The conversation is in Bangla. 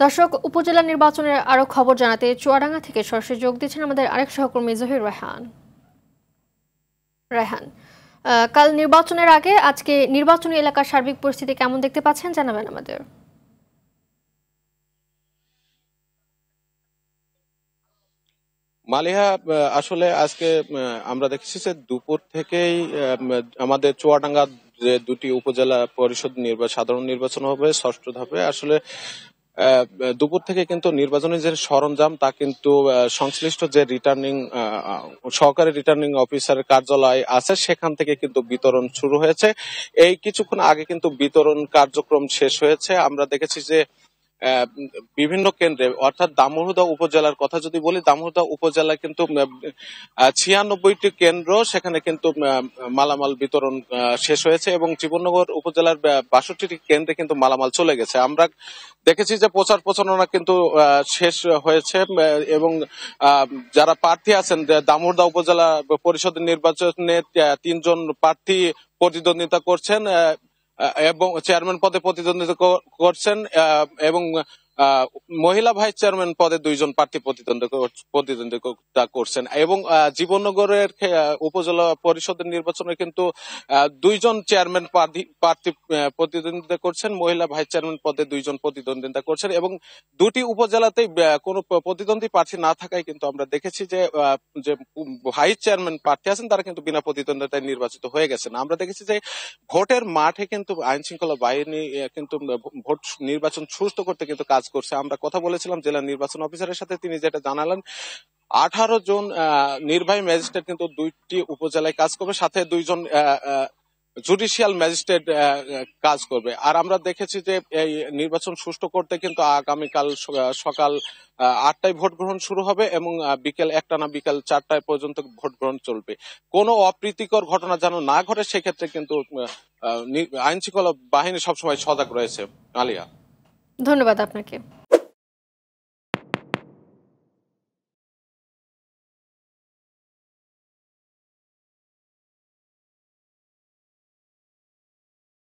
দর্শক, উপজেলা নির্বাচনের আরও খবর জানাতে চুয়াডাঙ্গা থেকে সরাসরি যোগ দিচ্ছেন আমাদের আরেক সহকর্মী জহির রেহান। রেহান কাল নির্বাচনের আগে আজকে নির্বাচনী এলাকার সার্বিক পরিস্থিতি কেমন দেখতে পাচ্ছেন? জানাবেন আমাদের। মালিহা আসলে আজকে আমরা দেখেছি যে দুপুর থেকেই আমাদের চুয়াডাঙ্গা যে দুটি উপজেলা পরিষদ নির্বাচন সাধারণ নির্বাচন হবে, ষষ্ঠ ধাপে। আসলে দুপুর থেকে কিন্তু নির্বাচনের যে সরঞ্জাম, তা কিন্তু সংশ্লিষ্ট যে রিটার্নিং সহকারী রিটার্নিং অফিসারের কার্যালয় আছে, সেখান থেকে কিন্তু বিতরণ শুরু হয়েছে। এই কিছুক্ষণ আগে কিন্তু বিতরণ কার্যক্রম শেষ হয়েছে। আমরা দেখেছি যে বিভিন্ন কেন্দ্রে, অর্থাৎ দামোহদা উপজেলার কথা যদি বলি দামোহদা উপজেলা কিন্তু ছিয়ানব্বইটি কেন্দ্র, সেখানে কিন্তু মালামাল বিতরণ শেষ হয়েছে এবং জীবননগর উপজেলার বাষট্টিটি কেন্দ্রে কিন্তু মালামাল চলে গেছে। আমরা দেখেছি যে প্রচার প্রচারণা কিন্তু শেষ হয়েছে এবং যারা প্রার্থী আছেন, যে দামোহদা উপজেলা পরিষদের নির্বাচনে তিনজন প্রার্থী প্রতিদ্বন্দ্বিতা করছেন এবং চেয়ারম্যান পদে প্রতিদ্বন্দ্বিতা করছেন এবং মহিলা ভাইস চেয়ারম্যান পদে দুইজন প্রার্থী প্রতিদ্বন্দ্বিতা করছেন এবং আহ, জীবননগরের উপজেলা পরিষদের নির্বাচনে কিন্তু দুইজন চেয়ারম্যান প্রার্থী প্রতিদ্বন্দ্বিতা করছেন। মহিলা ভাইস চেয়ারম্যান পদে দুইজন প্রতিদ্বন্দ্বিতা করছেন এবং দুটি উপজেলাতেই কোনো প্রতিদ্বন্দ্বী প্রার্থী না থাকায় কিন্তু আমরা দেখেছি যে যে ভাইস চেয়ারম্যান প্রার্থী আছেন তারা কিন্তু বিনা প্রতিদ্বন্দ্বিতায় নির্বাচিত হয়ে গেছেন। আমরা দেখেছি যে ভোটের মাঠে কিন্তু আইন শৃঙ্খলা বাহিনী কিন্তু ভোট নির্বাচন সুস্থ করতে কিন্তু কাজ করছে। আমরা কথা বলেছিলাম জেলা নির্বাচন অফিসারের সাথে, তিনি যেটা জানালেন, আঠারো জন নির্বাহী ম্যাজিস্ট্রেট কিন্তু দুইটি উপজেলায় কাজ করবে, সাথে দুইজন জুডিশিয়াল ম্যাজিস্ট্রেট কাজ করবে। আর আমরা দেখেছি যে এই নির্বাচন সুষ্ঠু করতে কিন্তু আগামীকাল সকাল আটটায় ভোট গ্রহণ শুরু হবে এবং বিকেল একটা না বিকেল চারটায় পর্যন্ত ভোট গ্রহণ চলবে। কোনো অপ্রীতিকর ঘটনা যেন না ঘটে, সেক্ষেত্রে কিন্তু আইন শৃঙ্খলা বাহিনী সবসময় সজাগ রয়েছে। আলিয়া। ধন্যবাদ আপনাকে।